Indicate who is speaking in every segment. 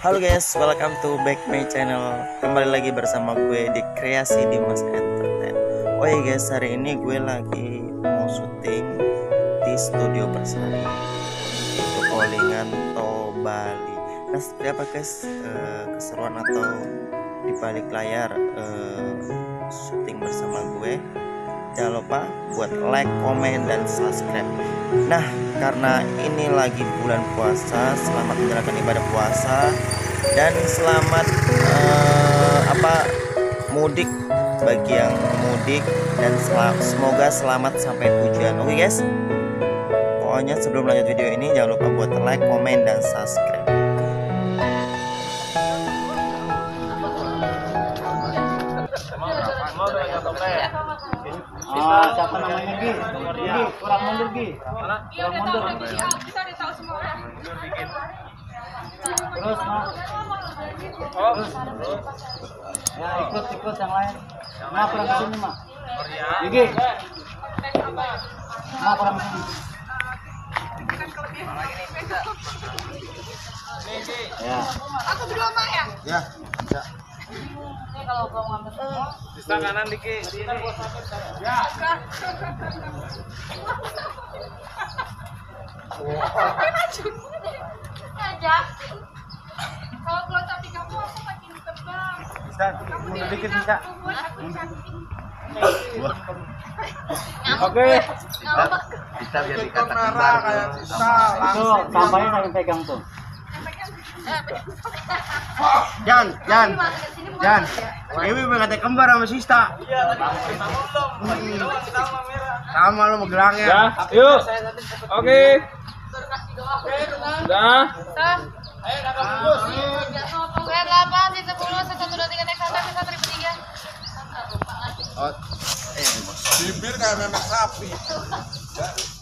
Speaker 1: Halo guys, welcome to back my channel. Kembali lagi bersama gue di Kreasi Dimas Entertain Oh iya guys, hari ini gue lagi mau syuting di studio Persari Itu Polingan To Bali. Nah seperti apa guys eh, keseruan atau di balik layar eh, syuting bersama gue? Jangan lupa buat like, komen, dan subscribe. Nah karena ini lagi bulan puasa Selamat menjalankan ibadah puasa Dan selamat eh, apa mudik bagi yang mudik Dan sel- semoga selamat sampai tujuan Oke guys Pokoknya sebelum lanjut video ini Jangan lupa buat like, komen, dan subscribe
Speaker 2: Ah, siapa namanya Gi? Gi, kurang mundur Gi. Kurang mundur.
Speaker 3: Kita udah tahu semua orang.
Speaker 2: Terus, Mak. Terus. Ya, ikut ikut yang lain. Ma kurang ke sini, Mak. Gigi. Ma kurang ke sini. Ya.
Speaker 3: Aku berdua mak ya.
Speaker 2: Ya, bisa.
Speaker 3: Ini kalau kau ngambil.
Speaker 4: Bisa kanan dikit.
Speaker 3: Kalau keluar tapi kamu aku makin tebal.
Speaker 2: Bisa. Mundur dikit bisa.
Speaker 3: Aku cantik.
Speaker 2: Oke.
Speaker 5: Kita biar dikata kembar
Speaker 2: sampai pegang tuh.
Speaker 5: Jan, Jan,
Speaker 3: Masuk ke sini bukan
Speaker 5: Jan.
Speaker 3: ya?
Speaker 5: Dewi mengata kembar sama Sista. Sama lu gelangnya.
Speaker 4: Ya, yuk. Oke. Dah.
Speaker 3: Gue delapan, si sepuluh, si satu dua tiga, naik satu, si satu ribu tiga.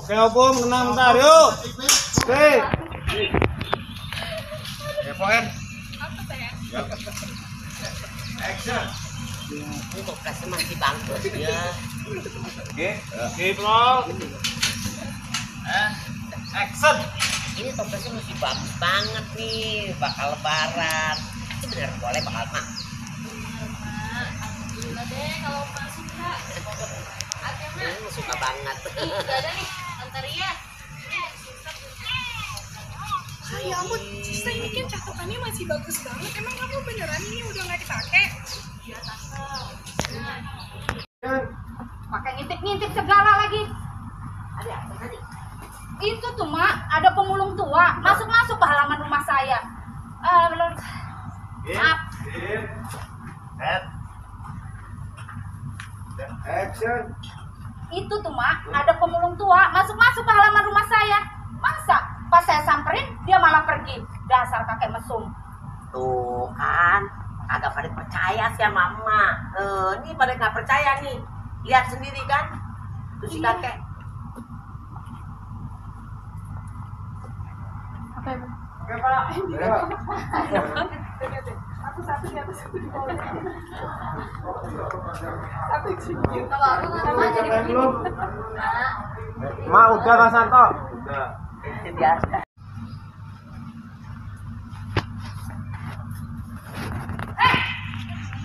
Speaker 4: Oke, Opung, tenang bentar, yuk. Oke.
Speaker 5: Ya, poin.
Speaker 4: Oke. Oke, Bro.
Speaker 6: Ini toplesnya mesti bagus banget nih bakal lebaran itu bener boleh bakal mak
Speaker 3: Alhamdulillah deh, kalau suka. Ada mak.
Speaker 6: Hmm, suka banget
Speaker 3: gak ada nih, antar ya.
Speaker 7: Ya ampun, Sista ini kan catatannya masih bagus banget. Emang kamu beneran ini udah nggak dipakai?
Speaker 3: Pakai ngintip-ngintip segala lagi. Ada apa tadi? Itu tuh mak, ada pemulung tua masuk-masuk ke halaman rumah saya. Eh, belum. Maaf.
Speaker 5: Action.
Speaker 3: Itu tuh mak, ada pemulung tua masuk-masuk ke halaman rumah saya. Masa pas saya samperin dia malah pergi. Dasar kakek mesum.
Speaker 6: tuh kan agak pada percaya sih sama emak eh, ini pada nggak percaya nih lihat sendiri kan tuh si kakek
Speaker 3: Kalau aku nggak mau jadi begini. Nah,
Speaker 5: Ma udah Mas Santo.
Speaker 6: itu biasa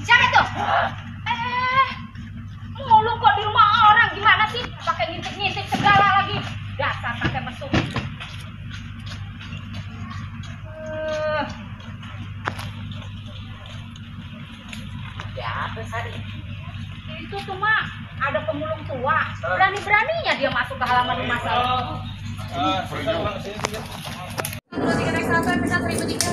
Speaker 3: Siapa itu? Eh, mulung kok di rumah orang gimana sih? Pakai ngintip-ngintip segala lagi. Dasar pakai mesum.
Speaker 6: Sari
Speaker 3: itu tuh mak, ada pemulung tua. Berani-beraninya dia masuk ke halaman rumah saya. Ribu tiga.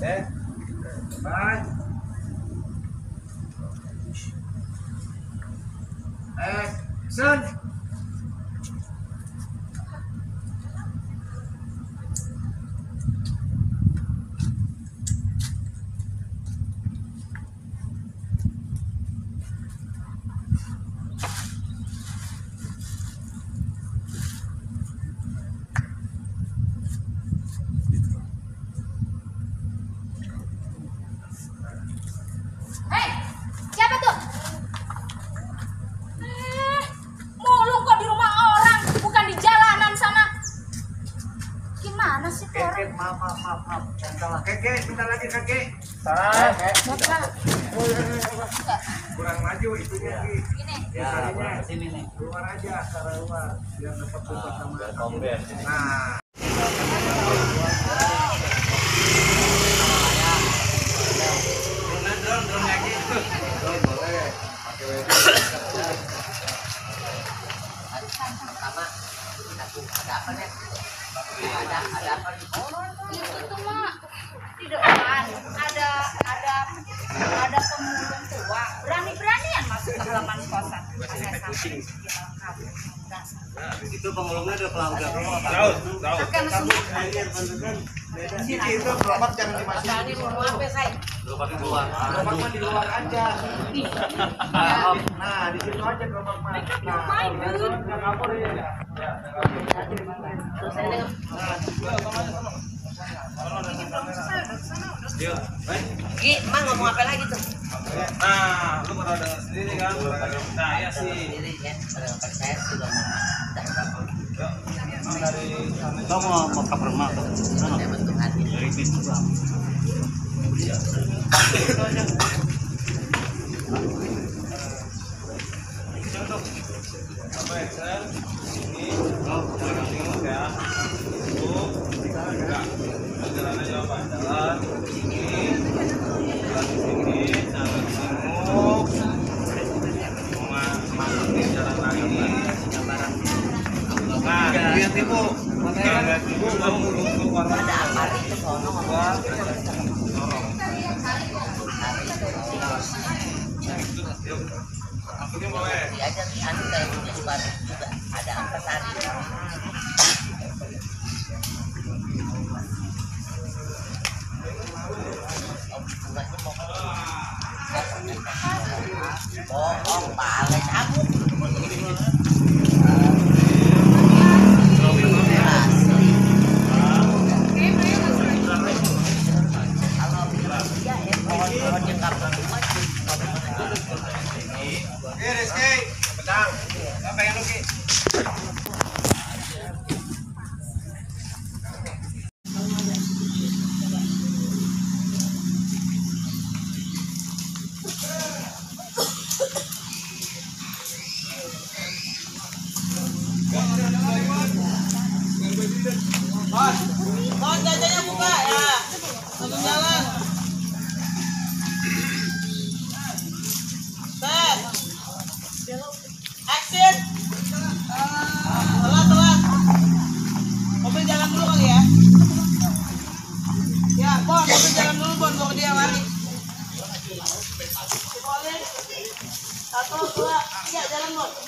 Speaker 5: Eh. Bye. Action. maaf, maaf, maaf, maaf. Yang salah. Keke, bentar lagi keke. Kurang maju itunya Ki.
Speaker 3: Ini.
Speaker 5: Ya, sini nih. Keluar aja, secara luar. Biar dapat tempat sama. Nah.
Speaker 3: Kosan. Saya sampai
Speaker 5: Itu pemulungnya udah pelanggar.
Speaker 4: Tahu, tahu.
Speaker 3: Pakai mesin.
Speaker 5: Itu jangan dimasukin. Gerobak di luar. Gerobak mah di luar aja. Nah, di situ aja gerobak mah. Nah,
Speaker 6: Ki, emang ngomong apa lagi tuh?
Speaker 4: Nah, lu pernah dengar sendiri kan? Kagak percaya sih.
Speaker 6: Sendiri ya, kalau percaya sudah
Speaker 2: Kamu mau mau ke rumah
Speaker 6: saya bentuk hati.
Speaker 2: Dari pintu.
Speaker 4: Apa Excel? Ini, oh, jangan bingung ya. Tuh, enggak. Jalan aja apa? Jalan. Sini. Jalan di sini. Jalan di sini. Cuma masuk di jalan lagi. Nah, lihat ibu. Lihat ibu, kamu keluar.
Speaker 6: Ada apa nih ke sono ngomong?
Speaker 4: Masuknya
Speaker 6: anu? Bohong, balik kamu.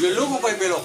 Speaker 5: Ya lu mau belok.